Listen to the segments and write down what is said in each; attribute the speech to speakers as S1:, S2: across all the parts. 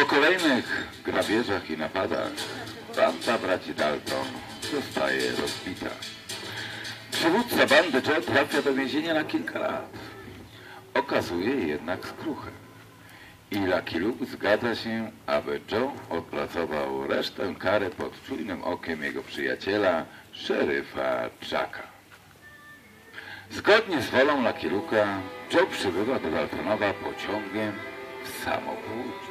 S1: Po kolejnych grabieżach i napadach banda braci Dalton zostaje rozbita. Przywódca bandy Joe trafia do więzienia na kilka lat. Okazuje jednak skruchę. I Lucky Luke zgadza się, aby Joe odpracował resztę kary pod czujnym okiem jego przyjaciela, szeryfa Jacka. Zgodnie z wolą Lucky Luke'a, Joe przybywa do Daltonowa pociągiem w samo południe.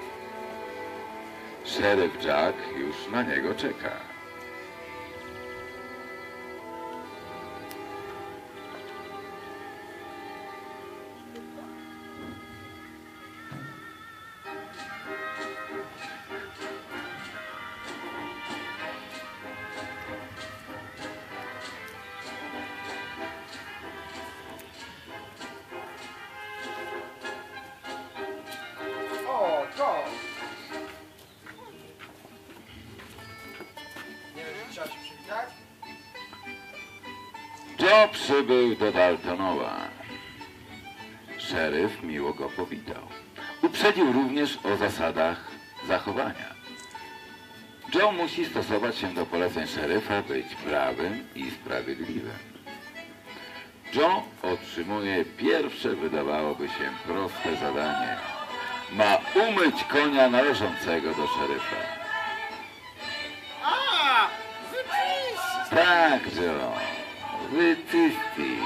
S1: Szeryf Jack już na niego czeka. Szeryf miło go powitał. Uprzedził również o zasadach zachowania. Joe musi stosować się do poleceń szeryfa, być prawym i sprawiedliwym. Joe otrzymuje pierwsze, wydawałoby się, proste zadanie. Ma umyć konia należącego do szeryfa.
S2: A!
S1: Tak, Joe. Wyczyścić.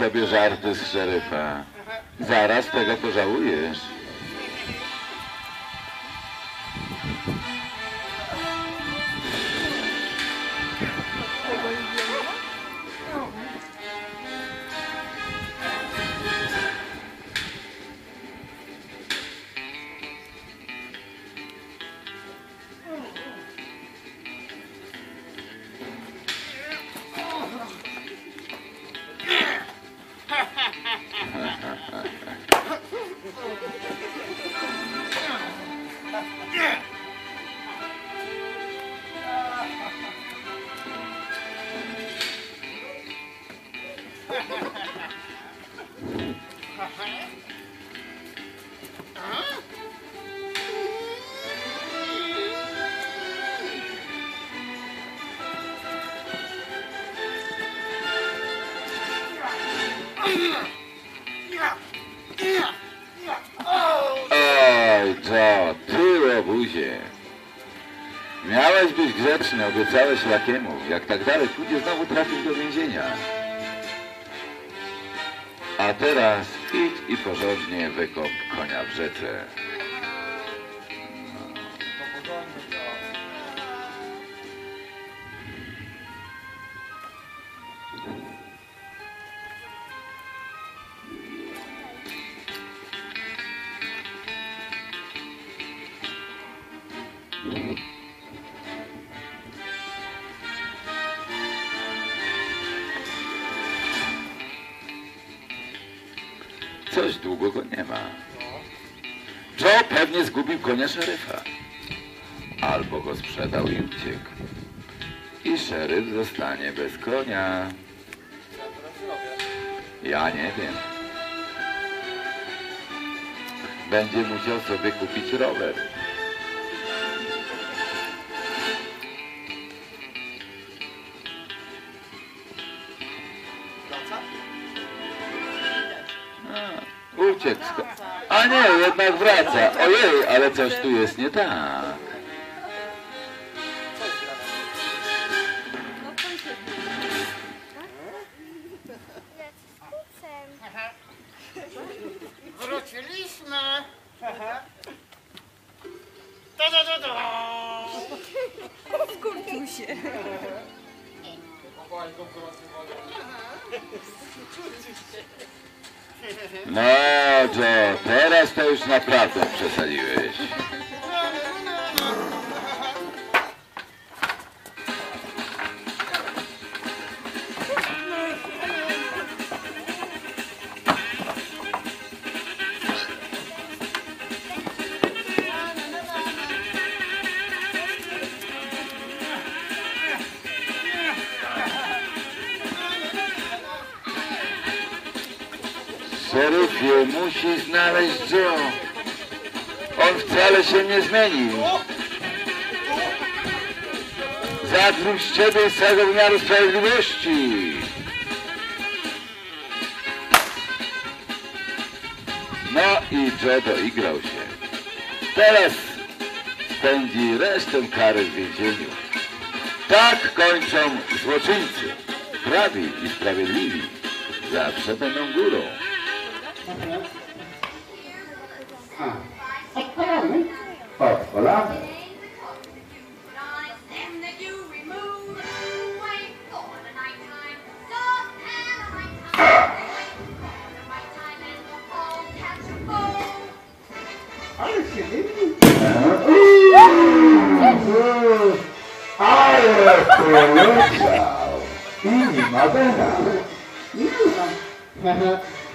S1: Sobie żarty z szeryfa. Zaraz tego pożałujesz. Obiecałeś Lakiemu. Jak tak dalej pójdzie, znowu trafisz do więzienia. A teraz idź i porządnie wykop konia w rzece.
S2: To
S1: Coś długo go nie ma. Joe pewnie zgubił konia szeryfa. Albo go sprzedał i uciekł. I szeryf zostanie bez konia.
S2: Ja
S1: nie wiem. Będzie musiał sobie kupić rower. Jednak wraca. Ojej, ale coś tu jest nie tak.
S3: Musi znaleźć Joe. On wcale się nie zmienił. Zatruł z ciebie z całego wymiaru sprawiedliwości. No i Joe doigrał się. Teraz spędzi resztę kary w więzieniu. Tak kończą złoczyńcy. Prawi i sprawiedliwi zawsze będą górą.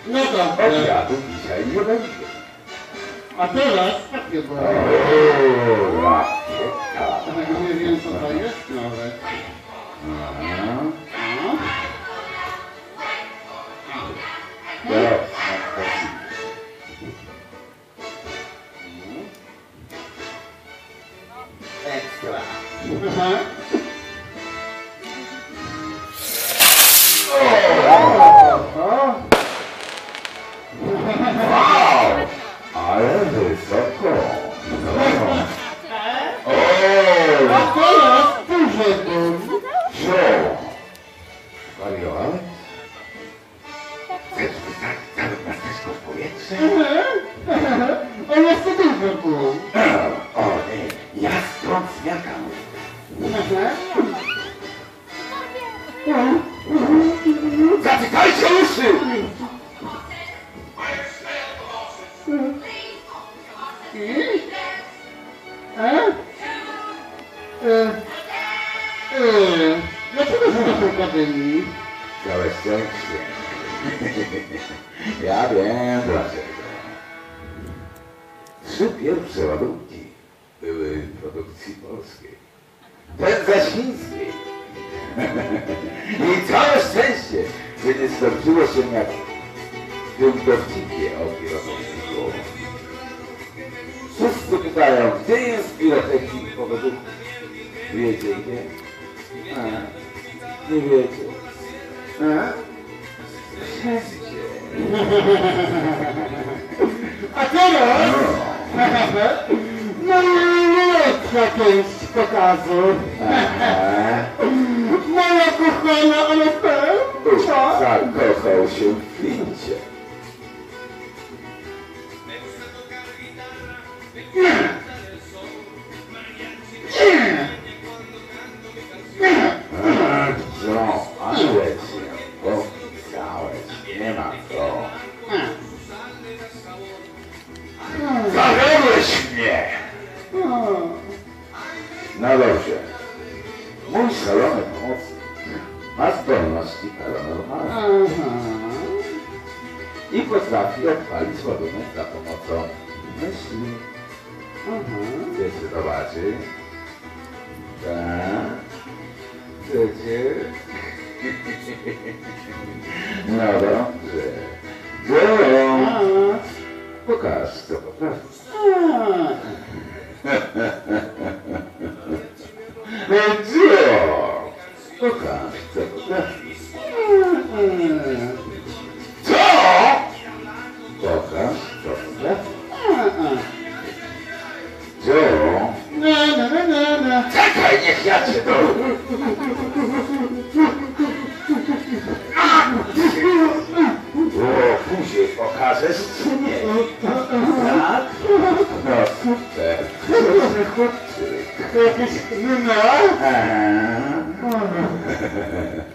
S2: No dobrze,
S1: Obiadu dzisiaj nie będzie.
S2: a teraz takie było.
S1: O, rakieta.
S2: Nie wiem co to jest nawet.
S1: Aha. Teraz na stacji. Ekstra.
S2: Aha.
S1: Wow! Ale wysoko. No.
S2: A
S1: O!
S2: teraz duże.
S1: Co? Zwariowałeś? Chcesz wysadzić całe miasteczko w powietrze?
S2: A jeszcze duże było.
S1: O nie, ja stąd zmiakam. Zatykajcie uszy!
S2: E? E? Dlaczego się do akademii?
S1: Całe szczęście. Ja wiem dlaczego. Trzy pierwsze ładunki były produkcji polskiej. Ten zaś. I całe szczęście, że nie skończyło się w tym dowcipie o pirotechniku. Wszyscy pytają, gdzie jest pirotechnik powodu? Wiecie gdzie? A, nie wiecie. A? Wszędzie.
S2: A teraz? No najlepsza część pokazu. Moja kochana. Co?
S1: Zakochał się w Flincie. No dobrze. Mój szalony pomocnik ma zdolności paranormalne i potrafi odpalić ładunek za pomocą myśli.
S2: Aha.
S1: Chcecie zobaczyć? Tak? Chcecie? No dobrze.
S2: A.
S1: pokaż co potrafisz.
S2: A.
S1: Ha ha ha.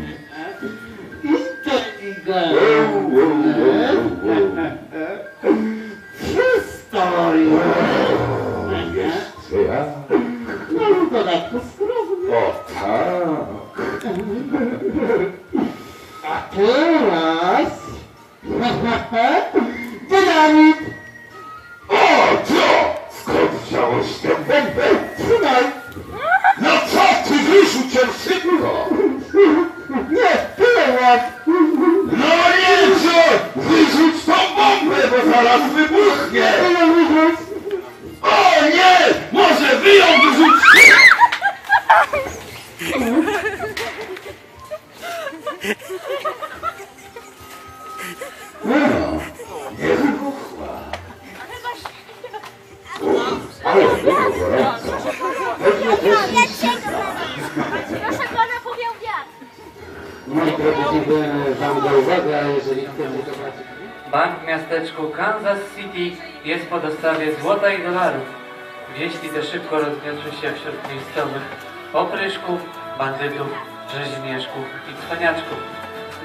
S1: wieści te szybko rozniosły się wśród miejscowych opryszków, bandytów, rzeźmieszków i cwaniaczków.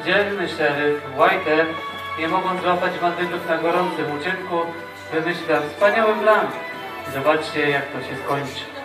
S1: Dzielny szeryf Whitehead, nie mogąc złapać bandytów na gorącym uczynku, wymyśla wspaniały plan. Zobaczcie, jak to się skończy.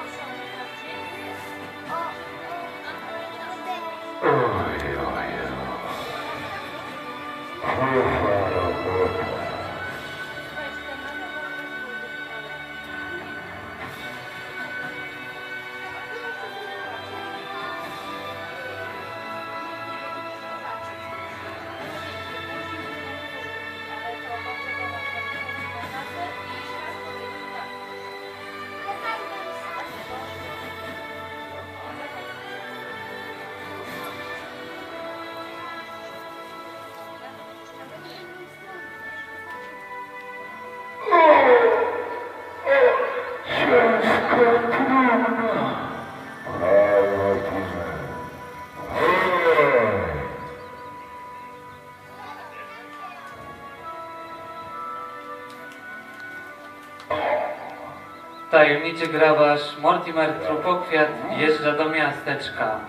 S1: tajemniczy grabarz Mortimer Trupokwiat wjeżdża do miasteczka.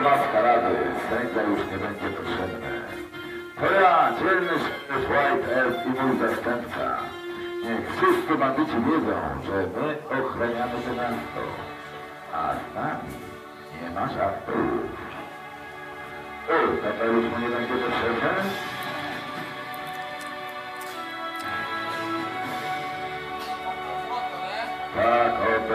S1: matka rady, sędzia już nie będzie potrzebny. To ja, dzielny szef White Earth i mój zastępca. Niech wszyscy bandyci wiedzą, że my ochraniamy to miasto, a z nami nie ma żartów. O, tata już nie będzie potrzebny? Tak, o to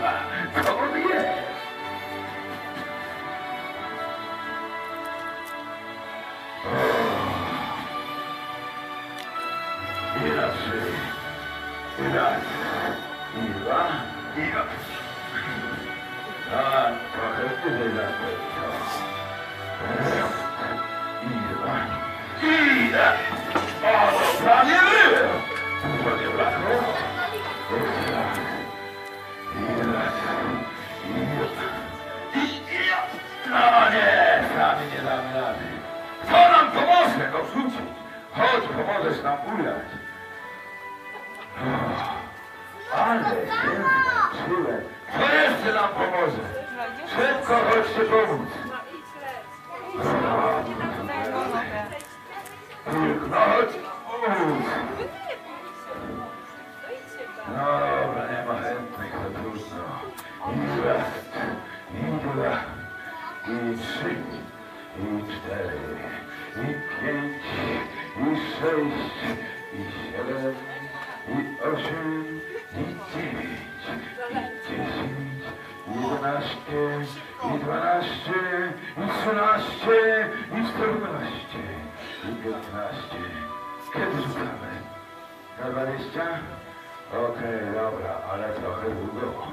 S1: Pomożesz nam ujać. Ale się zmęczyłem. Kto jeszcze nam pomoże? Szybko chodźcie pomóc. No chodź. No dobra, nie ma chętnych, to trudno. I raz, i dwa, i trzy, i cztery, i sześć, i siedem, i osiem, i dziewięć, i dziesięć, i jedenaście, i dwanaście, i trzynaście, i czternaście, i piętnaście. Kiedy rzucamy? Na dwadzieścia? Okej, dobra, ale trochę długo.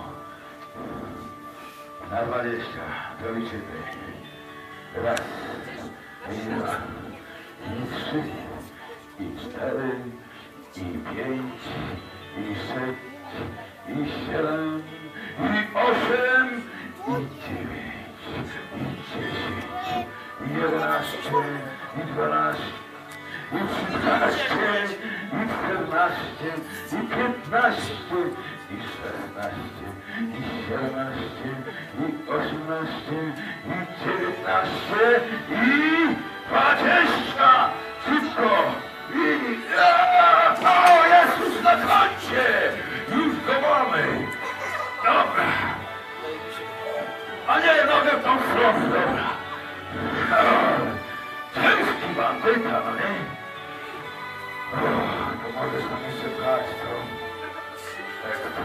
S1: Na dwadzieścia, to liczymy. Raz, i dwa, i trzy, i cztery, i pięć, i sześć, i siedem, i osiem, i dziewięć, i dziesięć, i jedenaście, i dwanaście, i trzynaście, i czternaście, i piętnaście, i szesnaście, i siedemnaście, i osiemnaście, i dziewiętnaście, i dwadzieścia! Szybko! Jest już go mamy! Dobra! A nie, nogę w tą stronę, dobra! Ciężki bandyta, no nie? To możesz nam jeszcze brać. Ekstra.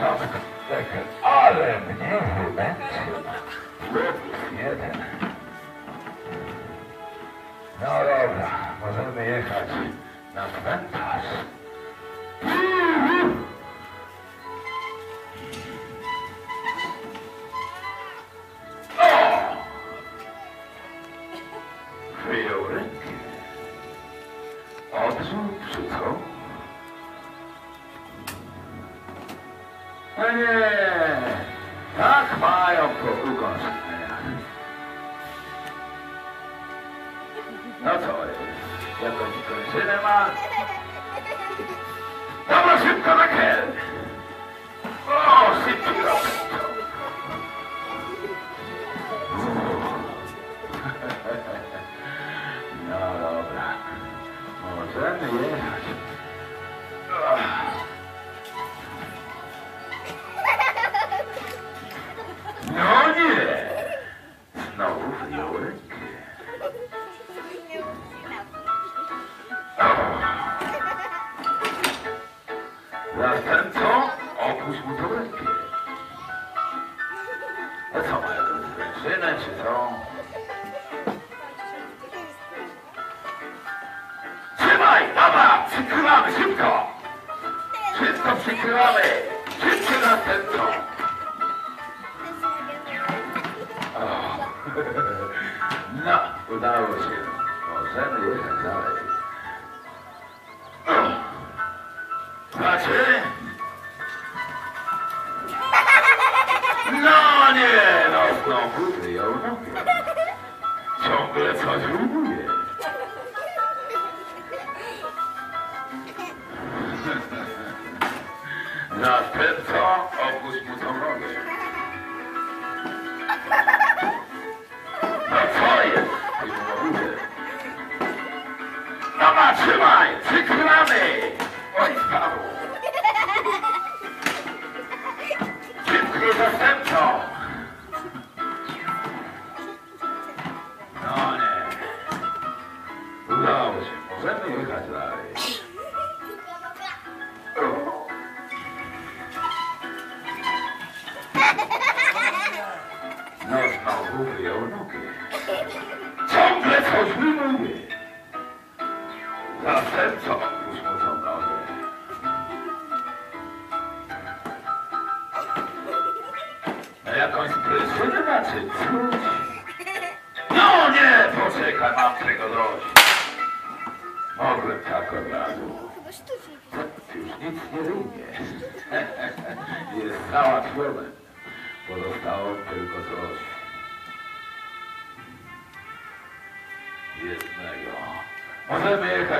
S1: Zamk dekel, ale mnie wymęczył. Plus jeden. No dobra, możemy jechać na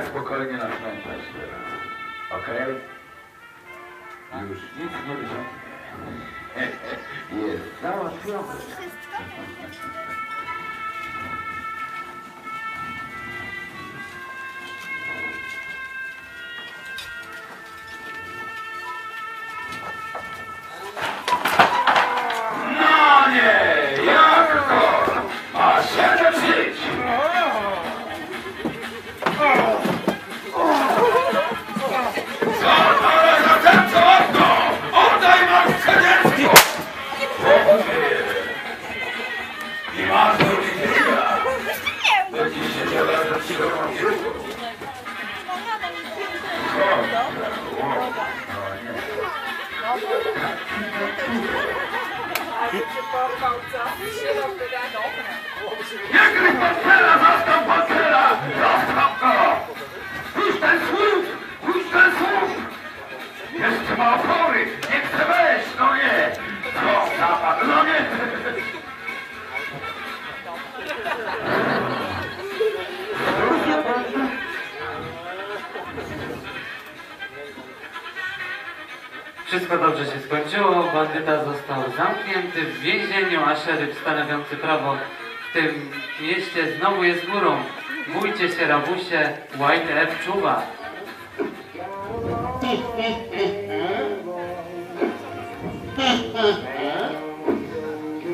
S1: Możemy jechać spokojnie na cmentarz teraz. Okej?
S4: Prawo w tym mieście znowu jest górą. Bójcie się, rabusie, White F czuwa.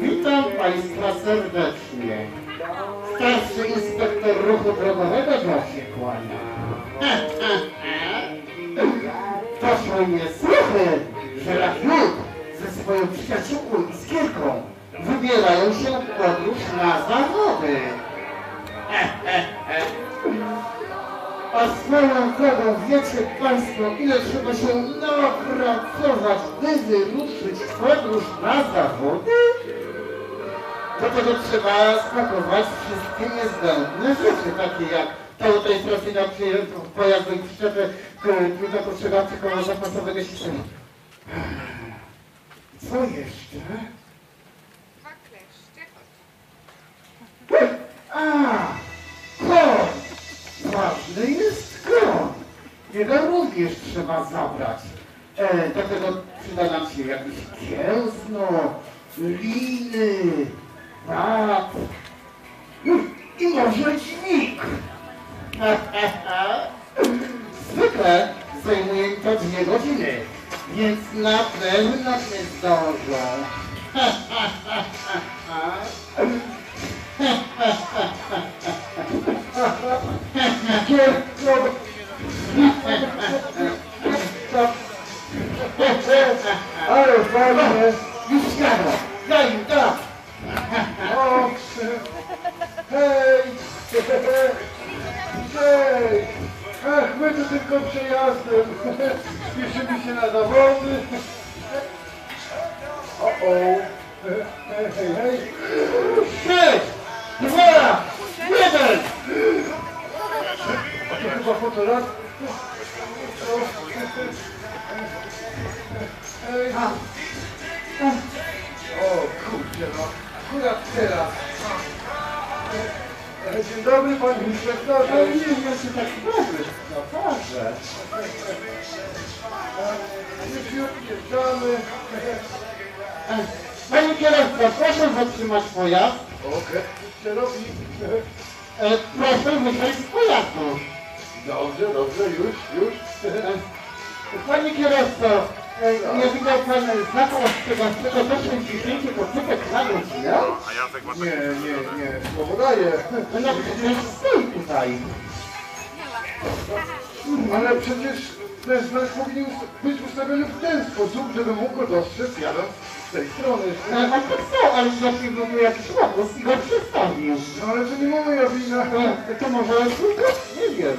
S2: Witam Państwa serdecznie. Starszy inspektor ruchu drogowego do się kłania. Doszły mnie słuchy, że Rafiuk ze swoją przyjaciółką i skierką wybierają się w podróż na zawody. A swoją drogą wiecie Państwo, ile trzeba się napracować, by wyruszyć w podróż na zawody? Do tego trzeba spakować wszystkie niezbędne rzeczy, takie jak to tutaj trafina pojazdu i przyczepy, które postrzegawcze koło zapasowego systemu. Co jeszcze? A, koń! Ważny jest koń. Jego również trzeba zabrać. E, do tego przyda nam się jakieś kiełzno, liny, pat i może dźwig. Zwykle zajmuje to dwie godziny, więc na pewno nie zdążą. Ale fajnie. Już jadą. Ja im dam. O, hej. Hej. Ach, my tu tylko przejazdem. Spieszymy się na zawody. Pojazd. Okej, co robi? E, proszę wyjść z pojazdu. Dobrze, dobrze, już, już. Panie kierowco, e, nie widział pan znaku ostrzegawczego do 60 pocypek na godzinę?
S5: Nie, nie, nie, podaję.
S2: No przecież stoi tutaj.
S5: Ale przecież ten znak powinien być ustawiony w ten sposób, żeby mógł go dostrzec jadąc z tej strony.
S2: E, A tak są, ale właśnie był jakiś łobuz i go przestawił.
S5: No ale to nie moja wina.
S2: E, To może tylko? Nie wiem.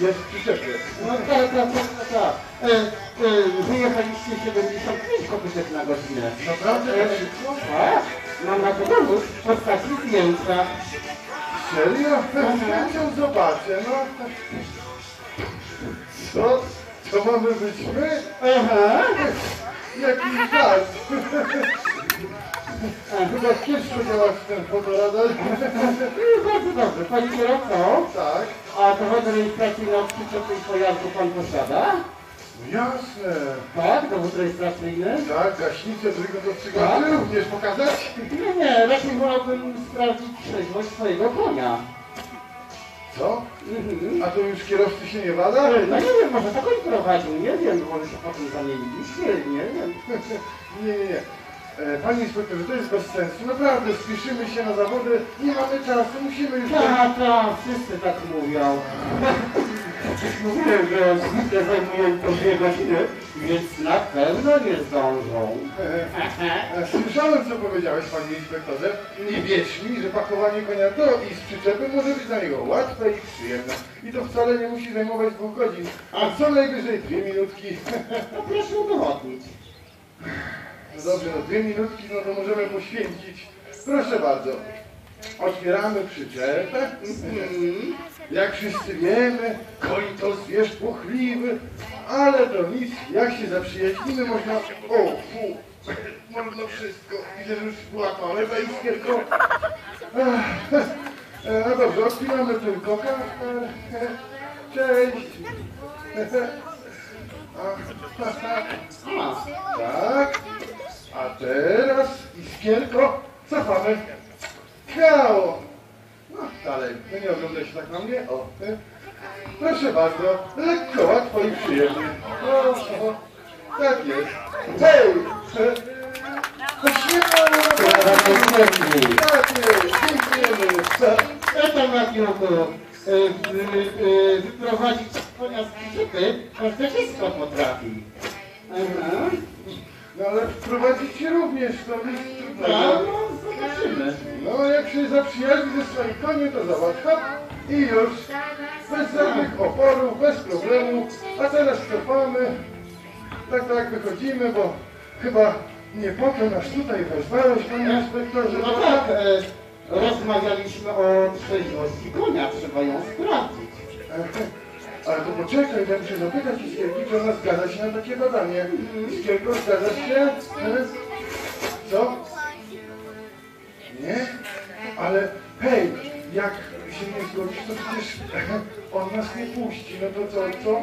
S5: Jest przyczepie.
S2: No tak, tak, tak, tak. E, e, wyjechaliście 75 kopytek na godzinę.
S5: Naprawdę?
S2: E, tak, mam na to dowód w postaci zdjęcia.
S5: Serio? Z chęcią zobaczę, no. Co? To mamy być my?
S2: Aha.
S5: Jakiś żart. Chyba pierwszy działasz ten fotoradar.
S2: Bardzo dobrze. Panie kierowco,
S5: Tak.
S2: a dowód rejestracyjny od przyczepy i pojazdu pan posiada?
S5: Jasne.
S2: Tak, dowód rejestracyjny?
S5: Tak, gaśnicę trójkątowstrzygawczy
S2: Tak.
S5: również pokazać?
S2: Nie, nie, raczej wolałbym sprawdzić trzeźwość swojego konia.
S5: Co?
S2: Mhm.
S5: A to już kierowcy się nie bada?
S2: No nie wiem, może to koń prowadził, nie wiem, może się potem zamieniliście, nie wiem.
S5: Nie, nie, nie. E, Panie inspektorze, to jest bez sensu. Naprawdę, spieszymy się na zawody, nie mamy czasu, musimy już...
S2: Tak, tak, wszyscy tak mówią. Mówiłem, że zwykle zajmują to dwie godziny, więc na pewno nie zdążą.
S5: Słyszałem, co powiedziałeś, panie inspektorze. Nie wierz mi, że pakowanie konia do i z przyczepy może być dla niego łatwe i przyjemne. I to wcale nie musi zajmować dwóch godzin, a co najwyżej dwie minutki.
S2: No proszę udowodnić.
S5: No dobrze, no dwie minutki, no to możemy poświęcić. Proszę bardzo. Otwieramy przyczepę. Jak wszyscy wiemy, koń to zwierz płochliwy, ale to nic, jak się zaprzyjaźnimy, można... O, fu, można wszystko. Widzę, że już była toaleta i skierko. No dobrze, otwieramy ten kokar. Cześć. Tak. A teraz iskierko cofamy. Śmiało. No dalej, no nie oglądaj się tak na mnie. O. Proszę bardzo, lekko, łatwo i przyjemnie. O, o. Tak jest. Hej! To
S2: najpewniej.
S5: Tak jest, dziękujemy.
S2: Na kierunku e, e, e, wyprowadzić konia z przyczepy, każde wszystko potrafi. Aha.
S5: No ale wprowadzić się również, to nic trudnego.
S2: no, zobaczymy.
S5: No, jak się zaprzyjaźni ze swoim koniem, to zobacz, hop, i już. Bez żadnych oporów, bez problemu. A teraz cofamy. Tak, tak, wychodzimy, bo chyba nie po to nas tutaj wezwałeś, panie inspektorze.
S2: No tak, e, rozmawialiśmy o trzeźwości konia, trzeba ją sprawdzić.
S5: Ale to poczekaj, ja muszę zapytać Iskierki, czy ona zgadza się na takie badanie. Iskierko, zgadza się? Co? Nie? Ale hej, jak się nie zgodzisz, to przecież on nas nie puści. No to co, co?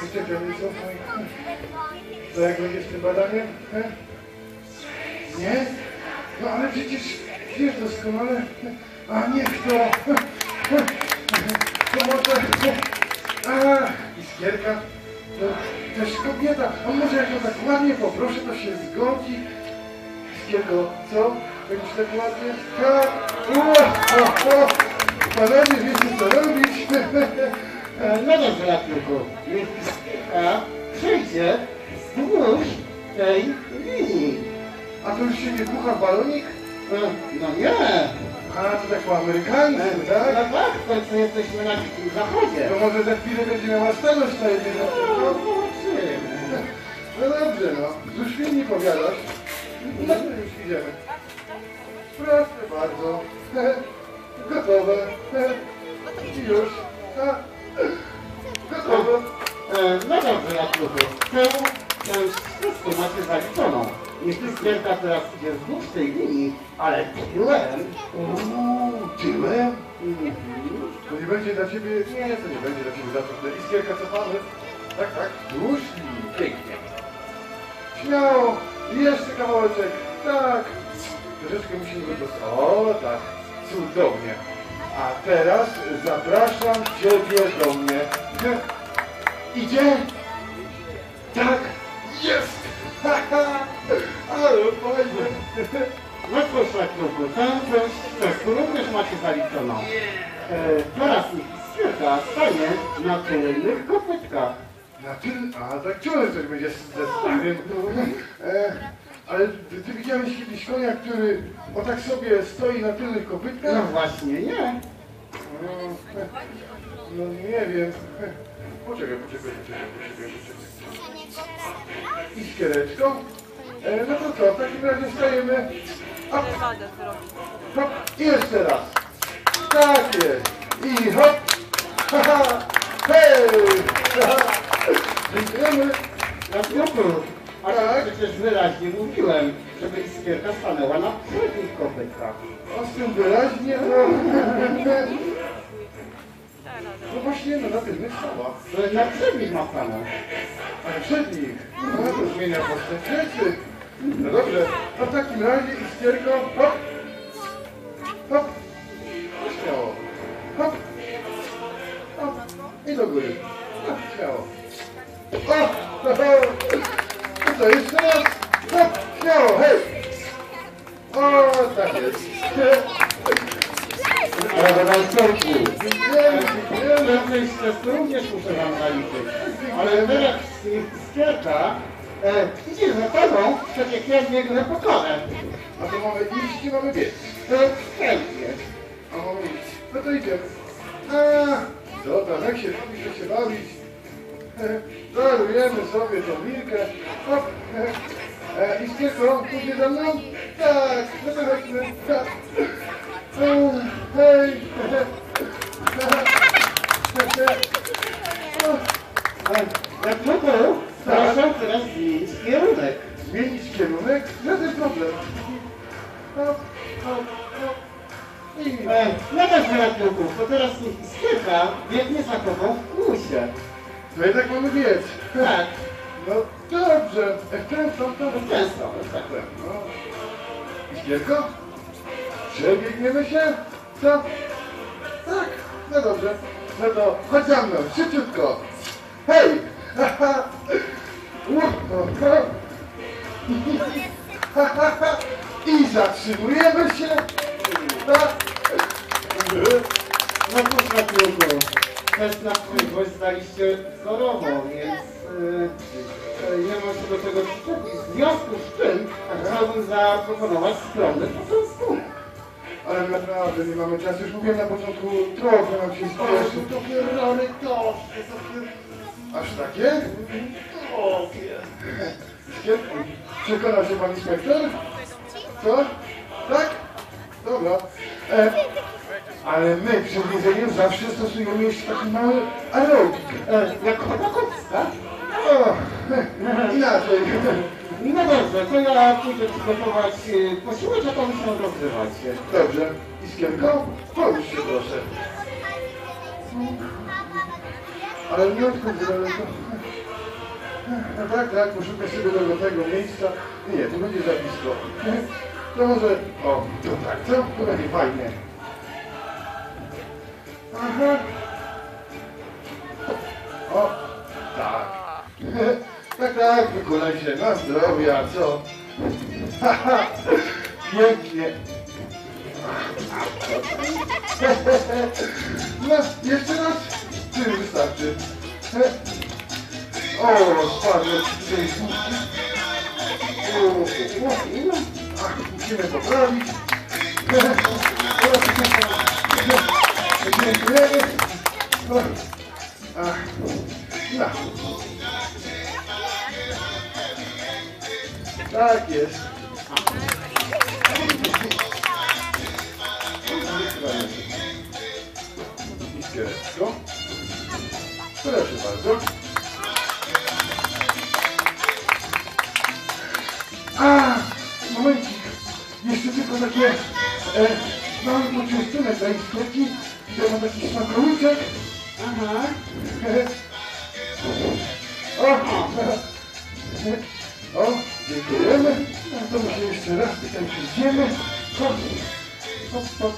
S5: Poczekaj, cofaj. To jak będzie z tym badaniem? Nie? No ale przecież wiesz doskonale. A niech to. To. A, iskierka. To też kobieta. A może jak ją tak ładnie poproszę, to się zgodzi. Iskierko, co? Będziesz tak ładnie? Tak. Panowie, wiecie co robić?
S2: E, no dobrze, niech Iskierka przejdzie wzdłuż tej linii.
S5: A to już się nie pucha balonik?
S2: E, no nie.
S5: A, to tak
S2: No
S5: tak?
S2: tak, w końcu jesteśmy na zachodzie.
S5: To może za chwilę będzie miała stanąć na jednej
S2: No, zobaczymy.
S5: No dobrze, no. Z uśmiechni powiadasz. No to już idziemy. Proszę bardzo. Gotowe. I już. A, Gotowe.
S2: E, no dobrze, Jakubku, tę część wszystko macie zaliczoną. Niech Iskierka teraz idzie wzdłuż tej linii, ale tyłem.
S5: Uuu, tyłem?
S2: Mhm.
S5: To nie będzie dla ciebie... Nie, to nie będzie dla ciebie zatrudne. Iskierka cofamy. Tak, tak. Dłuż i pięknie. Śmiało. Jeszcze kawałeczek. Tak. Troszeczkę musimy go dostać. O, tak. Cudownie. A teraz zapraszam Ciebie do mnie. Idzie? Tak. Jest. Ale fajnie.
S2: No cóż, Jakubku, tę testu również macie zaliczoną. E, teraz niech Iskierka stanie na tylnych kopytkach.
S5: Na tym, a tak czułem, że coś będzie z- ze starym. E, ale ty, ty widziałeś kiedyś konia, który o tak sobie stoi na tylnych kopytkach?
S2: No właśnie, nie.
S5: No, no nie wiem. Poczekaj, poczekaj, poczekaj, poczekaj, poczekaj. I skiereczko? E, no to co, w takim razie stajemy.
S6: Zrobić.
S5: Hop, i jeszcze raz. Tak jest. I hop. Haha. Hej. Haha. Dziękujemy.
S2: Rafiuku, ale przecież wyraźnie mówiłem, żeby iskierka stanęła na przednich kopytkach.
S5: O z tym wyraźnie. No, no właśnie, no na tylnych stała.
S2: To na przednich ma stanąć.
S5: Ale przed nich. No to zmienia postać rzeczy. No dobrze. A w takim razie iskierko. Hop. Hop. Śmiało. Hop. Hop. I do góry. Hop, śmiało. O! Ho. I co, jeszcze raz? Hop, śmiało, hej! O, tak jest.
S2: Ale walcerku,
S5: Dziękujemy, dziękujemy.
S2: również muszę wam zaliczyć. Ale iskierka e, idzie za tak jak ja biegnę po kole.
S5: A to mamy iść, nie mamy biec.
S2: E, chętnie.
S5: A mamy iść. No to idziemy. A, tam, jak się robi, to się bawić. Darujemy sobie tą wilkę. Hop. E, e, I tylko, pójdzie za mną? Tak, no to chodźmy. Tak. E, Hej.
S2: Rafiuku, proszę teraz zmienić kierunek.
S5: Zmienić kierunek? Żaden problem. Hop, hop, hop. I...
S2: E, no dobrze, Rafiuku, to teraz iskierka biegnie za tobą w kłusie.
S5: No jednak mamy biec.
S2: Tak,
S5: No dobrze. W tę stronę, to
S2: w tę stronę, tak.
S5: No. Iskierko? Przebiegniemy się? Co? Tak, no dobrze. No to chodź za mną, szybciutko. Hej! Haha! I zatrzymujemy się. Tak.
S2: No cóż, Rafiuku, test na płynność zdaliście wzorowo, więc y, y, nie mam się do tego przyczepić. W związku z czym chciałbym zaproponować skromny początkunek.
S5: Ale naprawdę nie mamy czasu. Już mówiłem na początku, trochę nam się spieszy.
S2: to pierdory to, to pier...
S5: Aż takie?
S2: O,
S5: Iskierku, Przekonał się pan inspektor? Co? Tak? Dobra. E, ale my przy jedzeniu zawsze stosujemy jeszcze taki mały aerobik.
S2: e, jak chodakowska?
S5: O, inaczej.
S2: No dobrze, to ja pójdę przygotować y, posiłek, a to muszę rozgrywać się.
S5: Dobrze. Iskierko, połóż się proszę. Ale nie odchodź za daleko. No tak, tak, poszukaj sobie do tego miejsca. Nie, to będzie za blisko. To może, o, to tak, co? To będzie fajnie. Aha. O, tak. Tak, tak, wykulaj się na zdrowie, a co? Pięknie. No, jeszcze raz? Czy wystarczy? O, spadło tutaj smutki. O, o. Ach, musimy poprawić. Dziękujemy. Ach, no. Tak jest. Proszę bardzo. A, momencik. Jeszcze tylko takie e, mały poczęstunek dla iskierki. Ja mam taki smakołyczek.
S2: Aha.
S5: O, o, dziękujemy. No to może jeszcze raz tutaj przyjdziemy. Hop, hop, hop.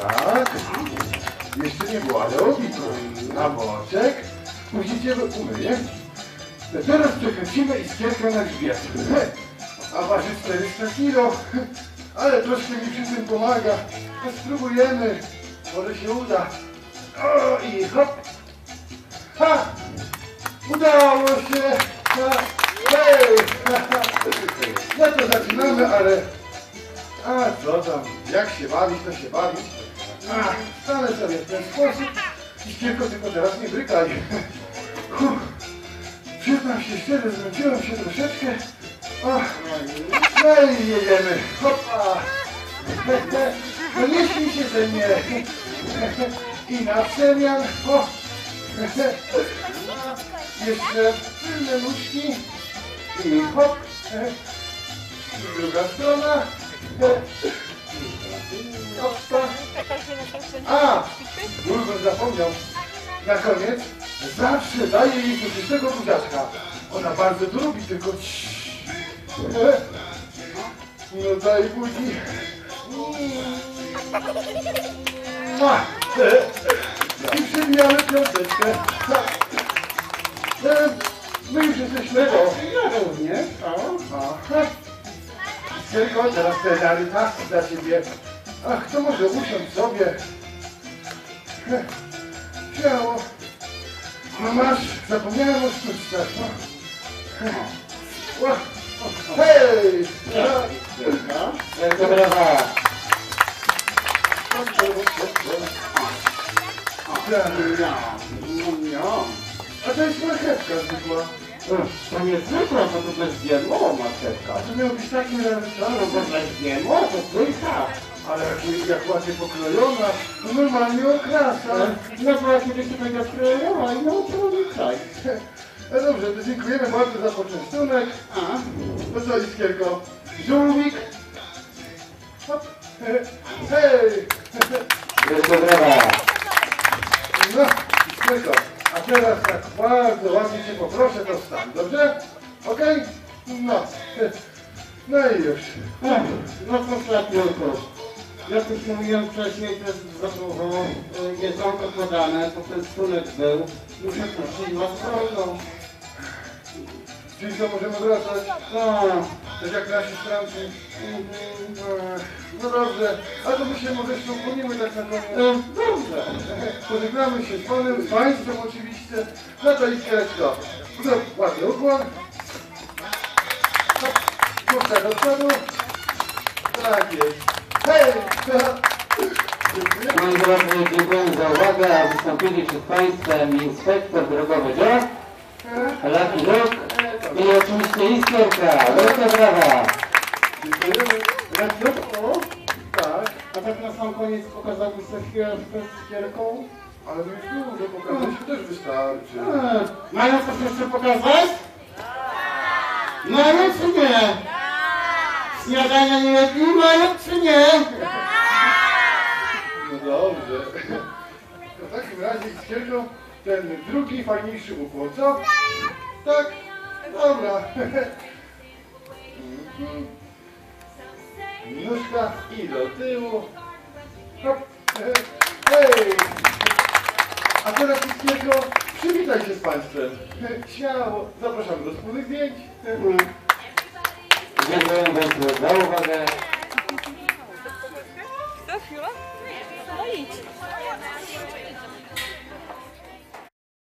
S5: Tak. Jeszcze nie było, ale obito. Na boczek. Cię umyję. No Teraz przekręcimy iskierkę na grzbiet. A waży 400 kilo. Ale troszkę mi przy tym pomaga. Spróbujemy. Może się uda. O i hop. Ha! Udało się! Ha! Hej! No to zaczynamy, ale... A co tam? Jak się bawić, to się bawić. A, stanę sobie w ten sposób. I tylko, tylko teraz nie brykaj. Przyznam się szczerze, zmęczyłem się troszeczkę. O, no i jedziemy. Hopa. No nie się ze mnie. I na przemian. O. Jeszcze tylne nóżki. I hop. Druga strona. Hopa. A! Bulbur zapomniał. Na koniec zawsze daje jej soczystego buziaczka. Ona bardzo to lubi, tylko. No daj budzi. Mua. I przybijamy piąteczkę. E, My już jesteśmy o. Ja również. Aha. Tylko teraz pedary taski dla ciebie. Ach, to może usiądź sobie. Śmiało. No masz, zapomniałem o sztuczkach. No. Hej!
S2: Dobra,
S5: A to jest marchewka zwykła.
S2: To nie zwykła, to to bez GMO marchewka.
S5: A to miał być taki
S2: No
S5: rewelacyjny.
S2: bo bez GMO to słycha.
S5: Ale jak, jak ładnie pokrojona, to normalnie okrasa.
S2: No bo ja kiedyś się tego skrojała i nauczyła mnie kraj.
S5: No dobrze, to dziękujemy bardzo za poczęstunek.
S2: A?
S5: No co, Iskierko? Żółwik? Hop. Hej!
S2: Wielkie brawa.
S5: No, Iskierko, a teraz tak bardzo ładnie Cię poproszę, to wstań, dobrze? Okej? No. No i już.
S2: Ech, No to tak już. Jak już mówiłem wcześniej, to jest za dużo y, jedzonko podane, to ten stunek był. Muszę prosić was drogą.
S5: Czyli co, możemy wracać?
S2: No,
S5: Tak jak nasi stranci.
S2: mhm,
S5: No dobrze, a to my się może szczępnimy tak na koniec.
S2: y, dobrze.
S5: Pożegnamy się z Panem, z Państwem oczywiście. To Iskiereczko. No, ładny ukłon. Główka do przodu. Tak jest.
S2: Moi drodzy, dziękuję za uwagę, a wystąpili przed Państwem inspektor drogowy Joe, Lucky Luke i oczywiście Iskierka. Wielkie brawa.
S5: Dziękujemy.
S2: Lucky o,
S5: Tak,
S2: A tak na sam koniec pokazałbyś sobie chwilę z Iskierką?
S5: ale my już dużo pokazaliśmy, też wystarczy.
S2: Eee, Mają coś jeszcze pokazać? Mają czy nie? Śniadania nie? Mają czy nie?
S5: No dobrze. To w takim razie Iskierko, ten drugi fajniejszy ukłon, co? Tak? Dobra. Mhm. Nóżka i do tyłu. Hop. Hej! A teraz Iskierko, przywitaj się z Państwem. Śmiało, zapraszamy do wspólnych zdjęć.
S2: Dziękuję bardzo za uwagę.
S6: Kto chwilę? No idź.